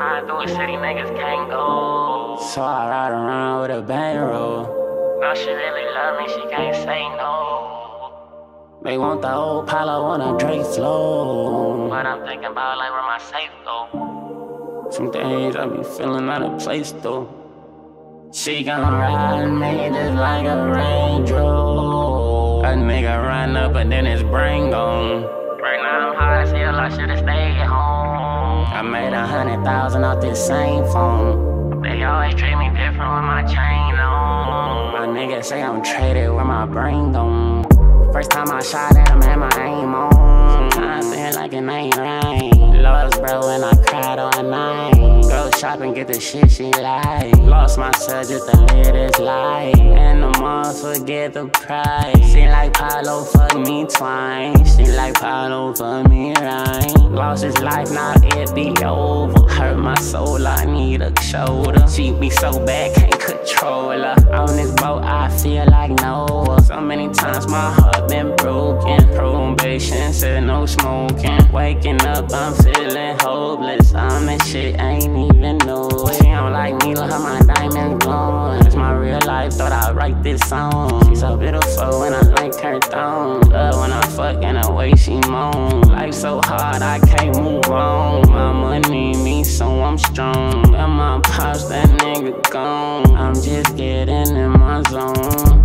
Ride through a city niggas can't go. So I ride around with a bankroll. Now she really love me, she can't say no. They want the old pile, I want a Drake flow. But I'm thinking about like where my safe go. Some days I be feeling out of place though. She gon' ride me just like a Range Rover. A nigga run up and then his brain gone. Right now I'm high as hell, I should've stayed home. A hundred thousand off this same phone. They always treat me different with my chain on. My niggas say I'm traded with my brain gone. First time I shot at him, had my aim on. Sometimes feel like it ain't rain. Lost bro and I cried all night. Go shopping, get the shit she like. Lost myself just to live this life. And moms forget the price. She like Pablo, fuck me twice. She like Pablo, fuck me right. Lost his life, now it be over. Hurt my soul, I need a shoulder. She be so bad, can't control her. On this boat, I feel like Noah. So many times my heart been broken. Probation said no smoking. Waking up, I'm feeling hopeless. I'm in shit, ain't even know life, thought I'd write this song. She's so beautiful when I like her thong. Love when I fuck and the way she moan. Life so hard, I can't move on. My money me, so I'm strong. And my pops, that nigga gone. I'm just getting in my zone.